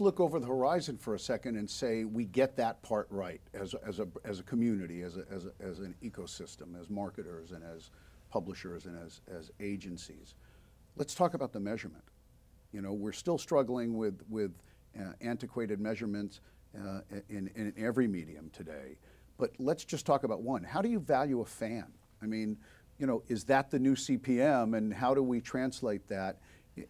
look over the horizon for a second and say we get that part right as as a, as a community, as, a, as, a, as an ecosystem, as marketers and as publishers and as, as agencies. Let's talk about the measurement. You know, we're still struggling with, with uh, antiquated measurements uh, in, in every medium today. But let's just talk about one. How do you value a fan? I mean, you know, is that the new CPM and how do we translate that?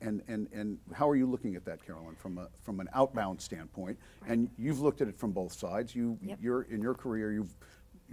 And, and, and how are you looking at that, Carolyn, from, a, from an outbound standpoint? Right. And you've looked at it from both sides. You, yep. you're, in your career, you've,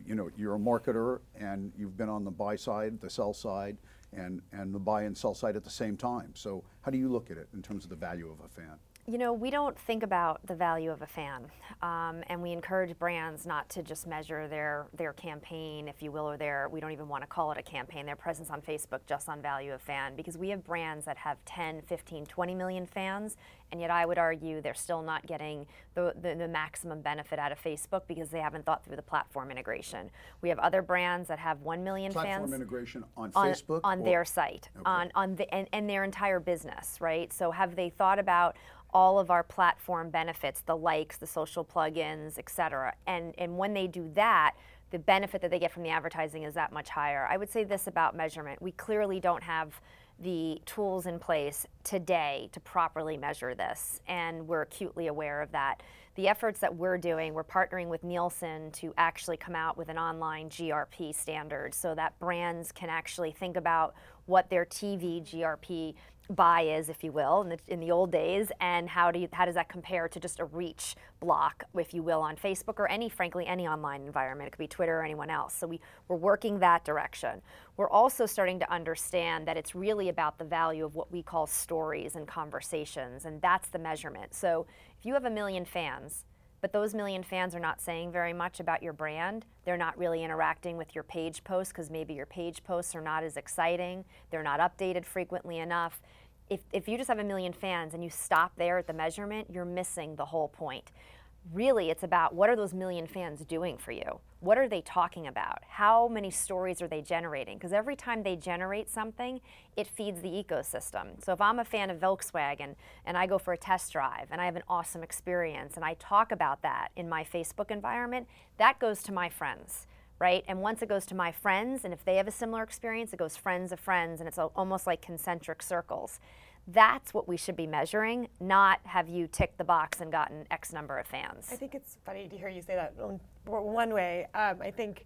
you know, you're a marketer and you've been on the buy side, the sell side, and, and the buy and sell side at the same time. So how do you look at it in terms of the value of a fan? You know, we don't think about the value of a fan, um, and we encourage brands not to just measure their their campaign, if you will, or their we don't even want to call it a campaign, their presence on Facebook just on value of fan, because we have brands that have 10, 15, 20 million fans, and yet I would argue they're still not getting the, the, the maximum benefit out of Facebook because they haven't thought through the platform integration. We have other brands that have 1 million platform fans. Platform integration on, on Facebook? On, their site, okay. on, on the, and, and their entire business, right? So have they thought about all of our platform benefits, the likes, the social plugins, et cetera. And, and when they do that, the benefit that they get from the advertising is that much higher. I would say this about measurement. We clearly don't have the tools in place today to properly measure this, and we're acutely aware of that. The efforts that we're doing, we're partnering with Nielsen to actually come out with an online GRP standard so that brands can actually think about what their TV GRP buy is, if you will, in the, in the old days, and how do you, how does that compare to just a reach block, if you will, on Facebook or any, frankly, any online environment. It could be Twitter or anyone else. So we, we're working that direction. We're also starting to understand that it's really about the value of what we call stories and conversations, and that's the measurement. So if you have a million fans, but those million fans are not saying very much about your brand. They're not really interacting with your page posts because maybe your page posts are not as exciting. They're not updated frequently enough. If, if you just have a million fans and you stop there at the measurement, you're missing the whole point really it's about what are those million fans doing for you? What are they talking about? How many stories are they generating? Because every time they generate something, it feeds the ecosystem. So if I'm a fan of Volkswagen and I go for a test drive and I have an awesome experience and I talk about that in my Facebook environment, that goes to my friends. Right? And once it goes to my friends, and if they have a similar experience, it goes friends of friends, and it's almost like concentric circles. That's what we should be measuring, not have you ticked the box and gotten X number of fans. I think it's funny to hear you say that one way. Um, I think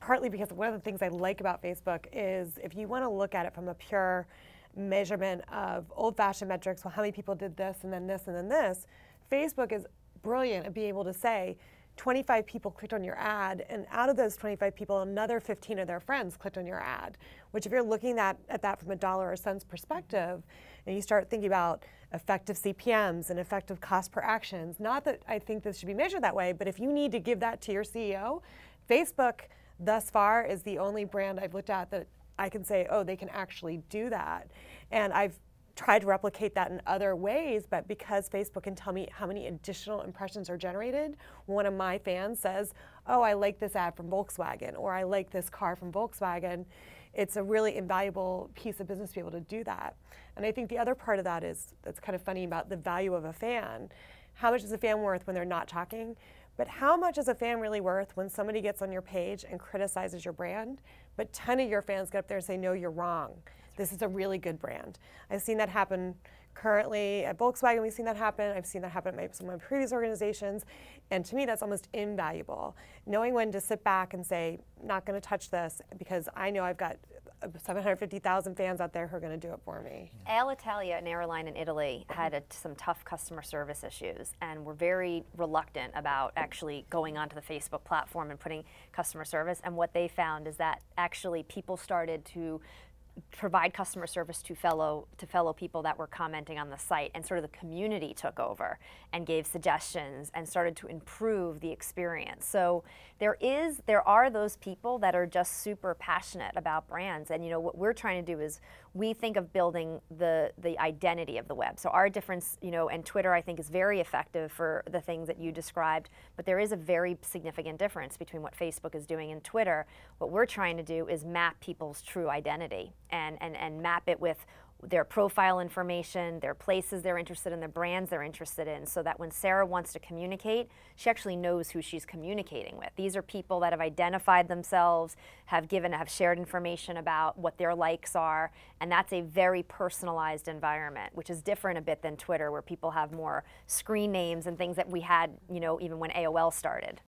partly because one of the things I like about Facebook is if you want to look at it from a pure measurement of old-fashioned metrics, well, how many people did this and then this and then this, Facebook is brilliant at being able to say, 25 people clicked on your ad, and out of those 25 people, another 15 of their friends clicked on your ad. Which, if you're looking at, at that from a dollar or cents perspective, and you start thinking about effective CPMs and effective cost per actions, not that I think this should be measured that way, but if you need to give that to your CEO, Facebook thus far is the only brand I've looked at that I can say, oh, they can actually do that. And I've try to replicate that in other ways, but because Facebook can tell me how many additional impressions are generated, one of my fans says, oh, I like this ad from Volkswagen, or I like this car from Volkswagen, it's a really invaluable piece of business to be able to do that. And I think the other part of that is, that's kind of funny about the value of a fan. How much is a fan worth when they're not talking? But how much is a fan really worth when somebody gets on your page and criticizes your brand, but 10 of your fans get up there and say, no, you're wrong. This is a really good brand. I've seen that happen currently at Volkswagen. We've seen that happen. I've seen that happen at some of my previous organizations. And to me, that's almost invaluable. Knowing when to sit back and say, not going to touch this because I know I've got uh, 750,000 fans out there who are going to do it for me. Alitalia, an airline in Italy, had a, some tough customer service issues and were very reluctant about actually going onto the Facebook platform and putting customer service. And what they found is that actually people started to provide customer service to fellow to fellow people that were commenting on the site and sort of the community took over and gave suggestions and started to improve the experience. So there is there are those people that are just super passionate about brands and you know what we're trying to do is we think of building the the identity of the web. So our difference you know and twitter i think is very effective for the things that you described but there is a very significant difference between what facebook is doing and twitter. What we're trying to do is map people's true identity and, and, and map it with their profile information, their places they're interested in, the brands they're interested in, so that when Sara wants to communicate, she actually knows who she's communicating with. These are people that have identified themselves, have given, have shared information about what their likes are, and that's a very personalized environment, which is different a bit than Twitter, where people have more screen names and things that we had, you know, even when AOL started.